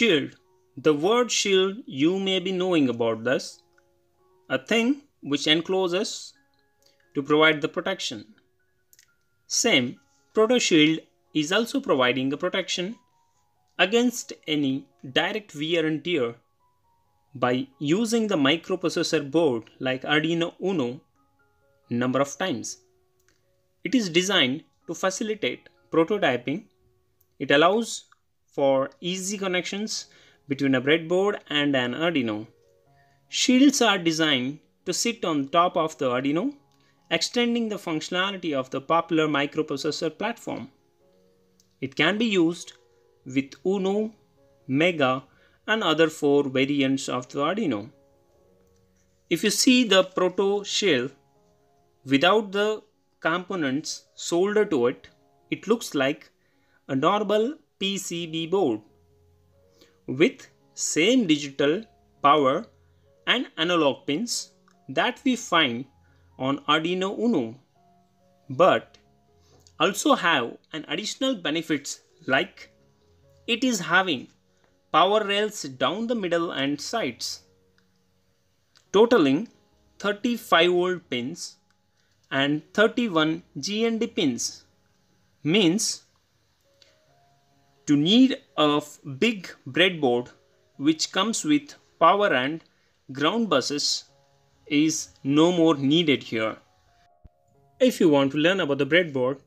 Shield. The word shield you may be knowing about this. A thing which encloses to provide the protection. Same, Proto Shield is also providing a protection against any direct wear and tear by using the microprocessor board like Arduino Uno number of times. It is designed to facilitate prototyping. It allows for easy connections between a breadboard and an Arduino. Shields are designed to sit on top of the Arduino, extending the functionality of the popular microprocessor platform. It can be used with Uno, Mega and other four variants of the Arduino. If you see the Proto shield without the components soldered to it, it looks like a normal PCB board with same digital power and analog pins that we find on Arduino Uno but also have an additional benefits like it is having power rails down the middle and sides totaling 35 volt pins and 31 GND pins. Means to need a big breadboard which comes with power and ground buses is no more needed here. If you want to learn about the breadboard,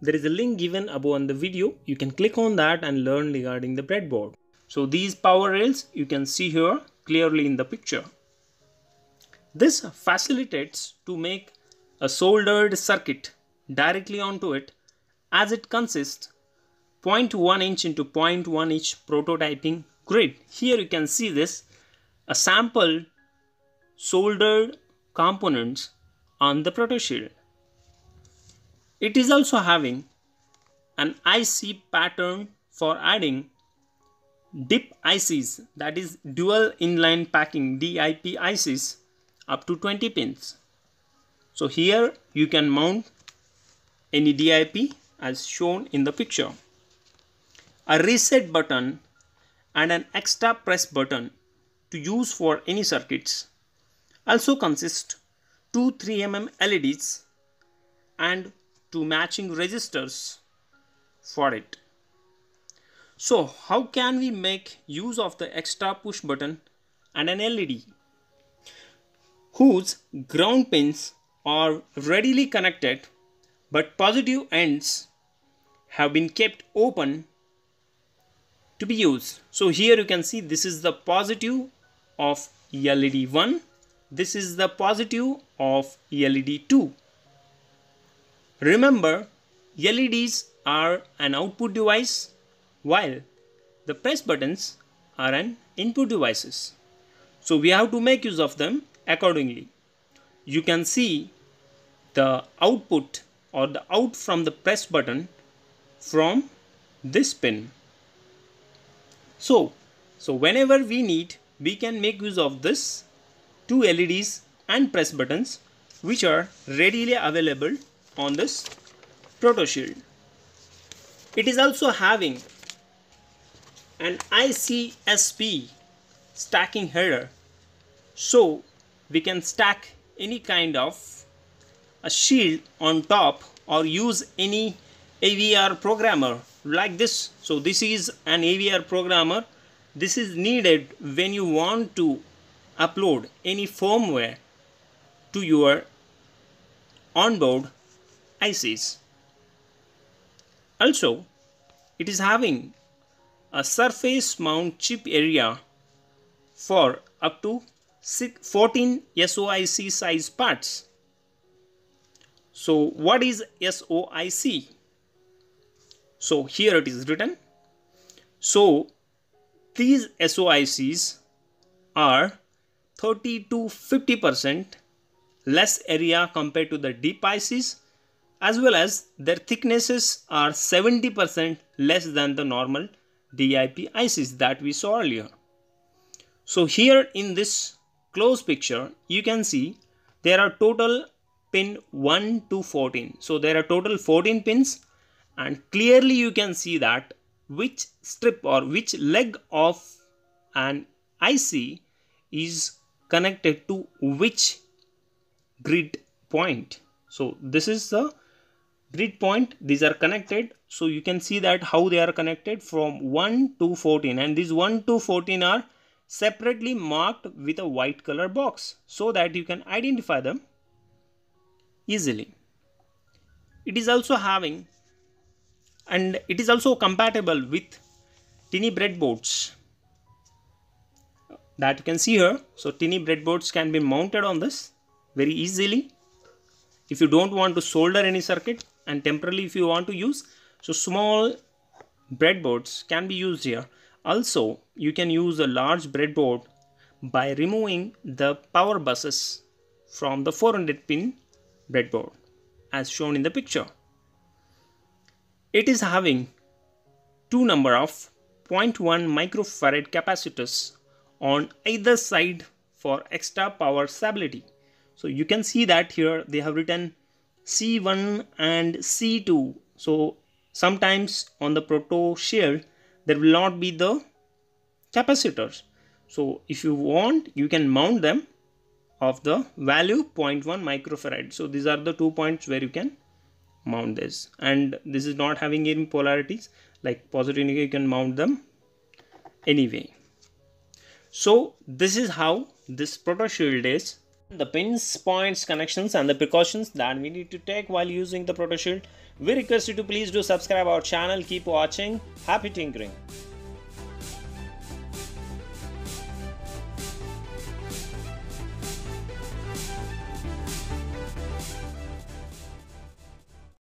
there is a link given above on the video. You can click on that and learn regarding the breadboard. So these power rails you can see here clearly in the picture. This facilitates to make a soldered circuit directly onto it as it consists 0.1 inch into 0.1 inch prototyping grid. Here you can see this a sample soldered components on the protoshield. It is also having an IC pattern for adding DIP ICs that is dual inline packing DIP ICs up to 20 pins. So here you can mount any DIP as shown in the picture. A reset button and an extra press button to use for any circuits also consist two 3mm LEDs and two matching resistors for it. So how can we make use of the extra push button and an LED whose ground pins are readily connected but positive ends have been kept open to be used. So here you can see this is the positive of LED 1 this is the positive of LED 2. Remember, LEDs are an output device while the press buttons are an input devices. So we have to make use of them accordingly. You can see the output or the out from the press button from this pin. So, so whenever we need, we can make use of this two LEDs and press buttons which are readily available on this proto shield. It is also having an ICSP stacking header so we can stack any kind of a shield on top or use any AVR programmer like this so this is an AVR programmer this is needed when you want to upload any firmware to your onboard ICs. Also, it is having a surface mount chip area for up to 14 SOIC size parts. So what is SOIC? So here it is written. So these SOICs are 30 to 50 percent less area compared to the DIP ICs as well as their thicknesses are 70 percent less than the normal DIP ICs that we saw earlier. So here in this close picture you can see there are total pin 1 to 14. So there are total 14 pins and clearly you can see that which strip or which leg of an IC is connected to which grid point. So this is the grid point. These are connected. So you can see that how they are connected from 1 to 14 and these 1 to 14 are separately marked with a white color box so that you can identify them easily. It is also having and it is also compatible with tiny breadboards. That you can see here. So tiny breadboards can be mounted on this very easily. If you don't want to solder any circuit and temporarily if you want to use so small breadboards can be used here. Also you can use a large breadboard by removing the power buses from the 400 pin breadboard as shown in the picture it is having two number of 0.1 microfarad capacitors on either side for extra power stability. So you can see that here they have written C1 and C2 so sometimes on the proto shield there will not be the capacitors. So if you want you can mount them of the value 0.1 microfarad. So these are the two points where you can mount this and this is not having any polarities like positive negative you can mount them anyway so this is how this proto shield is the pins, points, connections and the precautions that we need to take while using the proto shield We request you to please do subscribe our channel. Keep watching. Happy tinkering.